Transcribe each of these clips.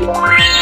Thank you.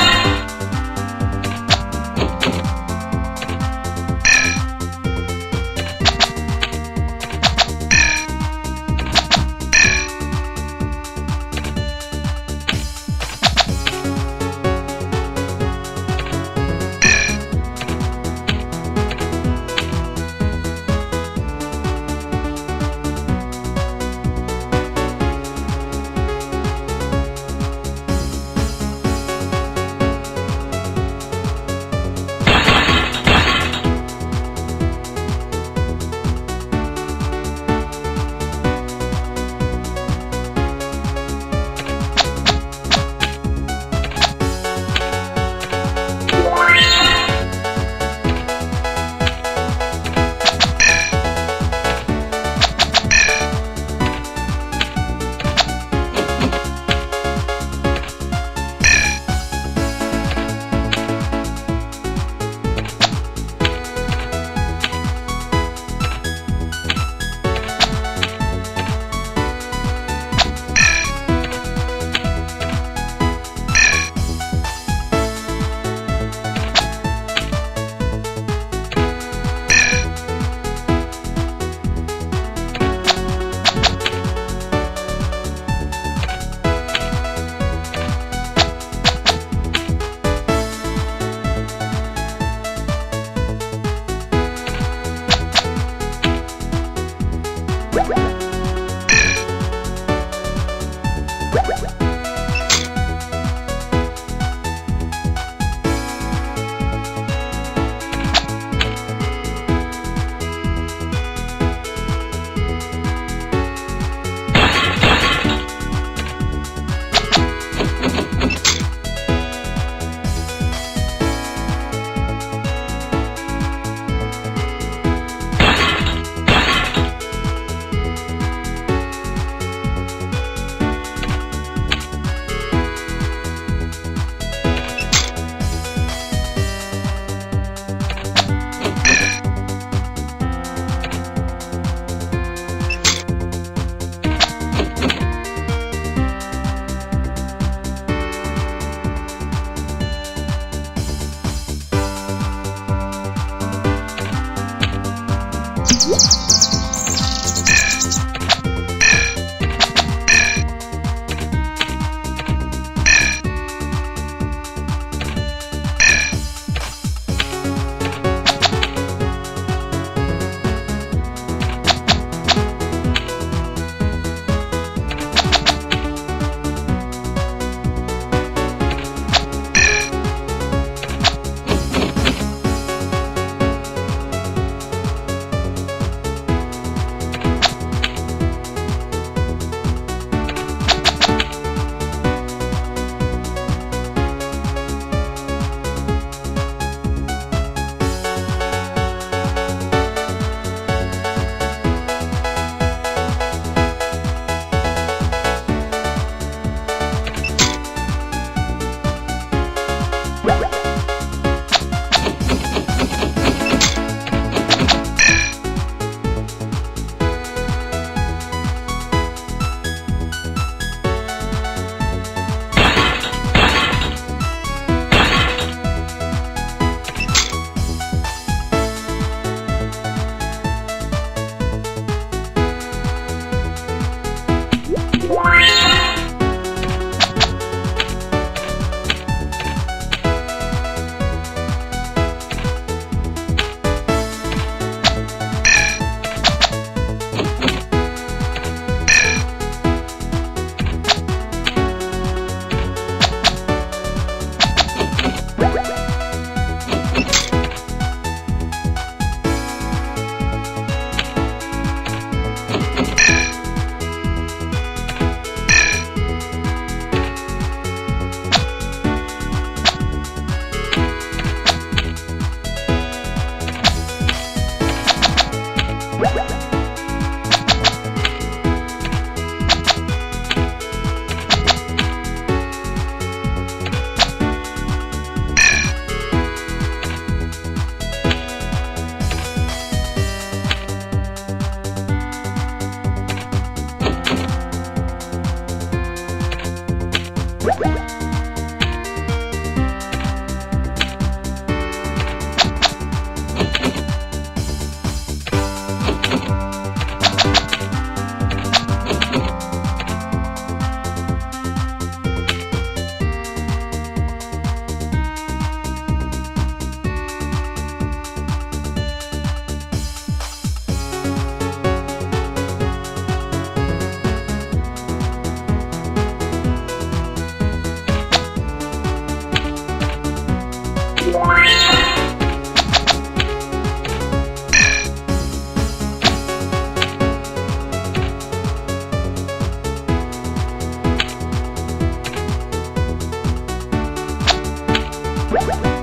Woo!